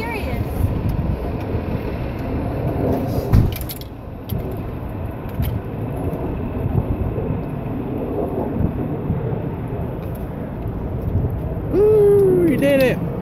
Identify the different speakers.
Speaker 1: serious.
Speaker 2: Woo! You did it!